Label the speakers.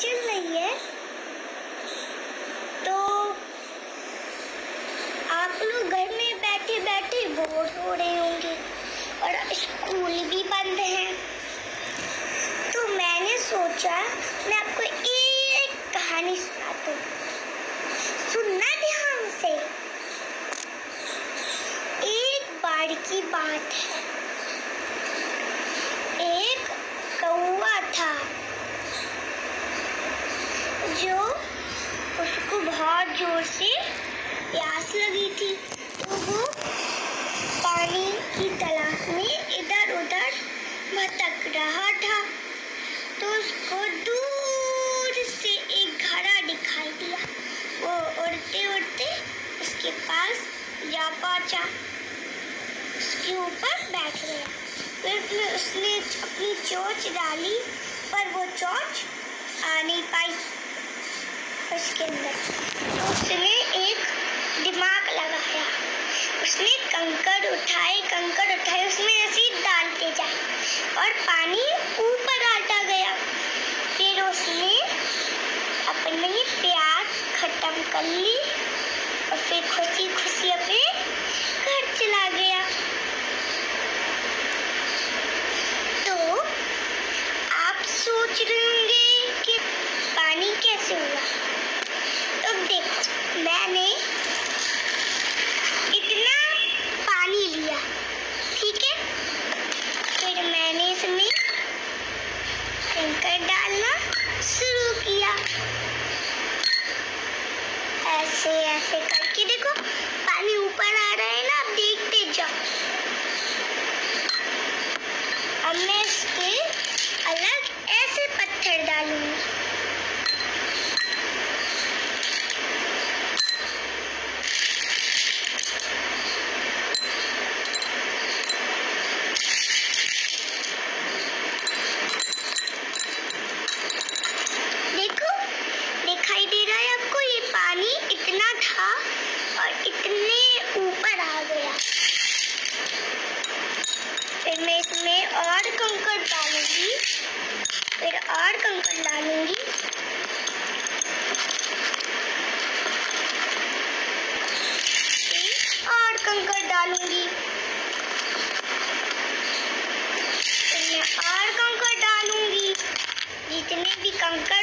Speaker 1: चल रही है। तो आप लोग घर में बैठे बैठे बोर हो रहे होंगे और स्कूल भी बंद है। तो मैंने सोचा, मैं आपको एक कहानी सुनाता हूँ। सुनना ध्यान से एक बार की बात है। एक कौवा था जो उसको ज़ोर से प्यास लगी थी। तो वो पानी की तलाश में इधर उधर भटक रहा था। तो उसको दूर से एक घड़ा दिखाई दिया। वो उड़ते उड़ते उसके पास जा पहुँचा। उसके ऊपर बैठ गया। फिर उसने अपनी चोंच डाली, पर वो चोंच आ नहीं पाई। उसके अंदर उसने एक दिमाग लगाया। उसने कंकड़ उठाए कंकड़ उठाए, उसमें ऐसे डालते जाए और पानी ऊपर आता गया। फिर उसने अपनी प्यास खत्म कर ली और फिर खुशी खुशी अपने घर चला गया तो आप सोच रहे होंगे कि पानी कैसे हुआ तो देखो मैंने इतना पानी लिया ठीक है फिर मैंने इसमें कंकड़ डालना शुरू किया। ऐसे ऐसे करके देखो पानी ऊपर आ रहा है ना आप देखते जाओ अब मैं इस पे अलग ऐसे पत्थर डालूँगी देखो दिखाई दे रहा है आपको ये पानी इतना था और इतने ऊपर आ गया फिर मैं और कंकड़ डालूँगी। फिर और कंकड़ डालूँगी। और कंकड़ डालूँगी। फिर मैं और कंकड़ डालूँगी। जितने भी कंकड़